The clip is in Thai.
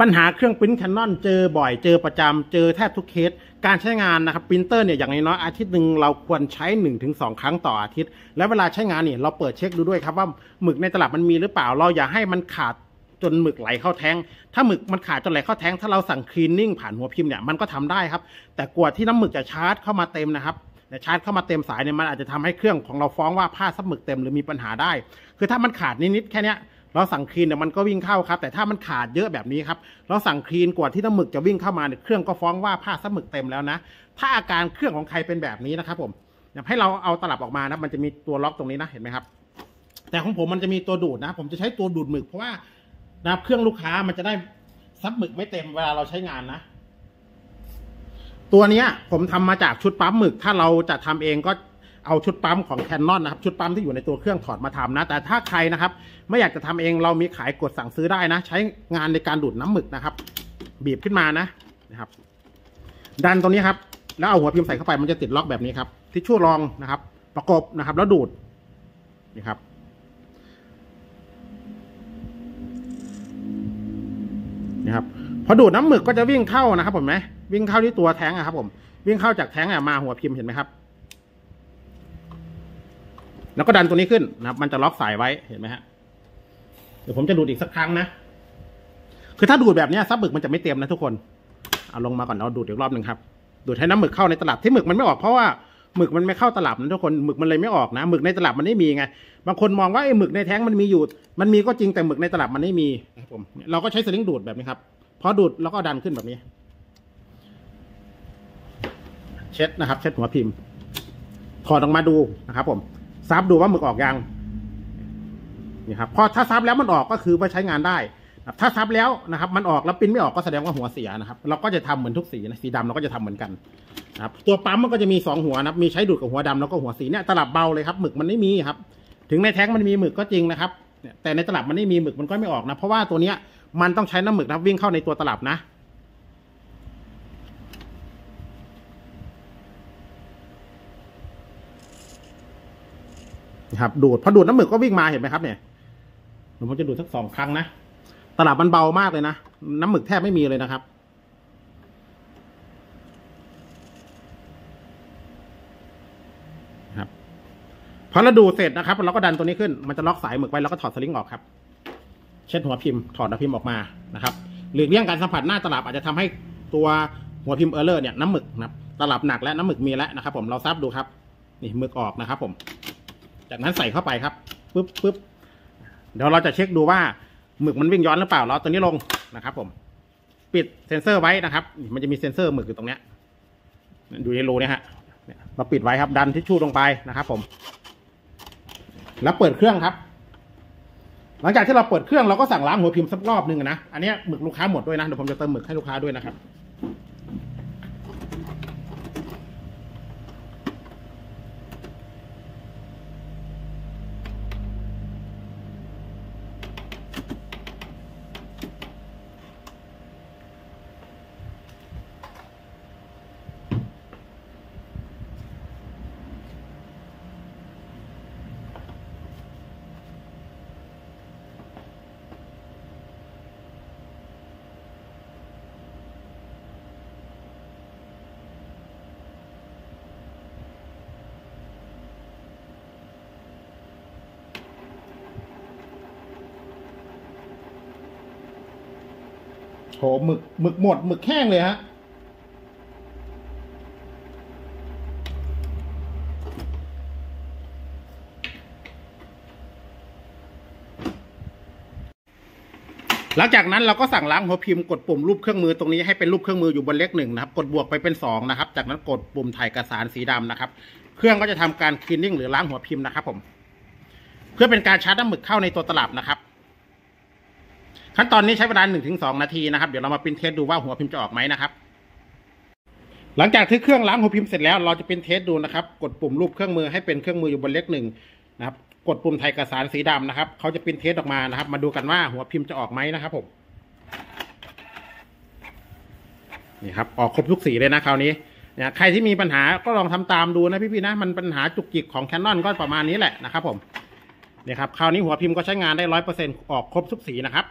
ปัญหาเครื่องปริ้นแคนนอนเจอบ่อยเจอประจำเจอแทบทุกเคส การใช้งานนะครับปรินเตอร์เนี่ยอย่างน้อยอาทิตย์หนึ่งเราควรใช้1 ถึง 2 ครั้งต่ออาทิตย์ แล้วเวลาใช้งานเนี่ยเราเปิดเช็คดูด้วยครับว่าหมึกในตลับมันมีหรือเปล่าเราอย่าให้มันขาดจนหมึกไหลเข้าแท็งก์ ถ้าหมึกมันขาดจนไหลเข้าแท็งก์ ถ้าเราสั่ง cleaning ผ่านหัวพิมพ์เนี่ยมันก็ทำได้ครับ แต่กลัวที่น้ำหมึกจะชาร์จเข้ามาเต็มนะครับชาร์จเข้ามาเต็มสายเนี่ยมันอาจจะทำให้เครื่องของเราฟ้องว่าผ้าซับหมึกเต็มหรือมีปัญหาได้ คือถ้ามันขาดนิดๆแค่นี้ เราสั่งคลีนเนี่ยมันก็วิ่งเข้าครับ แต่ถ้ามันขาดเยอะแบบนี้ครับ เราสั่งคลีนกว่าที่น้ำหมึกจะวิ่งเข้ามาเนี่ยเครื่องก็ฟ้องว่าผ้าซับหมึกเต็มแล้วนะ ถ้าอาการเครื่องของใครเป็นแบบนี้นะครับ ผมให้เราเอาตลับออกมานะมันจะมีตัวล็อกตรงนี้นะเห็นไหมครับ แต่ของผมมันจะมีตัวดูดนะ ผมจะใช้ตัวดูดหมึกเพราะว่านะเครื่องลูกค้ามันจะได้ซับหมึกไม่เต็มเวลาเราใช้งานนะตัวเนี้ยผมทำมาจากชุดปั๊มหมึก ถ้าเราจะทำเองก็ เอาชุดปั๊มของแคนนอนนะครับชุดปั๊มที่อยู่ในตัวเครื่องถอดมาทำนะ แต่ถ้าใครนะครับ ไม่อยากจะทำเองเรามีขายกดสั่งซื้อได้นะ ใช้งานในการดูดน้ำหมึกนะครับ บีบขึ้นมานะนะครับ ดันตรงนี้ครับ แล้วเอาหัวพิมพ์ใส่เข้าไปมันจะติดล็อกแบบนี้ครับที่ชั่วรองนะครับ ประกบนะครับ แล้วดูดนี่ครับนะครับพอดูดน้ำหมึกก็จะวิ่งเข้านะครับผมไหมวิ่งเข้าที่ตัวแท้งอะครับผมวิ่งเข้าจากแท้งอะมาหัวพิมพ์เห็นไหมครับ แล้วก็ดันตัวนี้ขึ้นนะครับ มันจะล็อกสายไว้เห็นไหมฮะเดี๋ยวผมจะดูดอีกสักครั้งนะคือถ้าดูดแบบนี้ซับหมึกมันจะไม่เต็มนะทุกคนเอาลงมาก่อนเราดูดอีกรอบหนึ่งครับดูดให้น้ำหมึกเข้าในตลับที่หมึกมันไม่ออกเพราะว่าหมึกมันไม่เข้าตลับนะทุกคนหมึกมันเลยไม่ออกนะหมึกในตลับมันไม่มีไงบางคนมองว่าไอ้หมึกในแท้งมันมีอยู่ มันมีก็จริงแต่หมึกในตลับมันไม่มีนะครับผมเราก็ใช้สลิงดูดแบบนี้ครับพอดูดแล้วก็ดันขึ้นแบบนี้ เช็ดนะครับ เช็ดหัวพิมพ์ถอดออกมาดูนะครับ ผม ซับดูว่าหมึกออกยังนี่ครับพอถ้าซับแล้วมันออกก็คือว่าใช้งานได้ถ้าซับแล้วนะครับ มันออกแล้วปิ้นไม่ออกก็แสดงว่าหัวเสียนะครับ เราก็จะทำเหมือนทุกสีนะสีดำเราก็จะทำเหมือนกันครับ ตัวปั๊มมันก็จะมีสองหัวนะครับ มีใช้ดูดกับหัวดำแล้วก็หัวสีเนี่ยตลับเบาเลยครับหมึกมันไม่มีครับ ถึงในแท้งมันมีหมึกก็จริงนะครับแต่ในตลับมันไม่มีหมึกมันก็ไม่ออกนะเพราะว่าตัวเนี้ยมันต้องใช้น้ำหมึกนะวิ่งเข้าในตัวตลับนะ ครับ ดูดพอดูดน้ำหมึกก็วิ่งมาเห็นไหมครับเนี่ยผมจะดูดสักสองครั้งนะตลับมันเบามากเลยนะน้ำหมึกแทบไม่มีเลยนะครับ ครับพอเราดูเสร็จนะครับ เราก็ดันตัวนี้ขึ้นมันจะล็อกสายหมึกไว้แล้วก็ถอด syringe ออกครับ เช็ดหัวพิมพ์ถอดหัวพิมพ์ออกมานะครับหลีกเลี่ยงการสัมผัสหน้าตลับอาจจะทำให้ตัวหัวพิมพ์ error เนี่ยน้ำหมึกนะครับตลับหนักและน้ำหมึกมีแล้วนะครับ ผมเราซับดูครับ นี่หมึกออกนะครับ ผม จากนั้นใส่เข้าไปครับปึ๊บปึ๊บเดี๋ยวเราจะเช็คดูว่าหมึกมันวิ่งย้อนหรือเปล่าเราตัวนี้ลงนะครับ ผม ปิดเซ็นเซอร์ไว้นะครับ มันจะมีเซ็นเซอร์หมึกอยู่ตรงเนี้ยดูในรูเนี่ยฮะเราปิดไว้ครับดันทิชชู่ลงไปนะครับ ผม แล้วเปิดเครื่องครับ หลังจากที่เราเปิดเครื่องเราก็สั่งล้างหัวพิมพ์สักรอบหนึ่งนะอันนี้หมึกลูกค้าหมดด้วยนะเดี๋ยวผมจะเติมหมึกให้ลูกค้าด้วยนะครับ โหหมึกหมึกหมดหมึกแห้งเลยฮะหลังจากนั้นเราก็สั่งล้างหัวพิมพ์กดปุ่มรูปเครื่องมือตรงนี้ให้เป็นรูปเครื่องมืออยู่บนเลขหนึ่งนะครับ กดบวกไปเป็นสองนะครับ จากนั้นกดปุ่มถ่ายกระสานสีดำนะครับ เครื่องก็จะทำการคลีนนิ่งหรือล้างหัวพิมพ์นะครับผม เพื่อเป็นการชาร์จน้ำหมึกเข้าในตัวตลับนะครับ ขั้นตอนนี้ใช้เวลาหนึ่งถึงสองนาทีนะครับ เดี๋ยวเรามาพิมพ์ test ดูว่าหัวพิมพ์จะออกไหมนะครับ หลังจากที่เครื่องล้างหัวพิมพ์เสร็จแล้ว เราจะพิมพ์ test ดูนะครับ กดปุ่มรูปเครื่องมือให้เป็นเครื่องมืออยู่บนเลขหนึ่งนะครับ กดปุ่มถ่ายเอกสารสีดำนะครับ เขาจะพิมพ์ test ออกมานะครับ มาดูกันว่าหัวพิมพ์จะออกไหมนะครับผม นี่ครับ ออกครบทุกสีเลยนะคราวนี้เนี่ยใครที่มีปัญหาก็ลองทำตามดูนะพี่ๆนะ มันปัญหาจุกจิกของแคนนอนก็ประมาณนี้แหละนะครับผมเนี่ยครับ คราวนี้หัวพิมพ์ก็ใช้งานได้ร้อยเปอร์เซ็นต์ออกครบทุกสีนะครับ